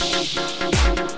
Thank you.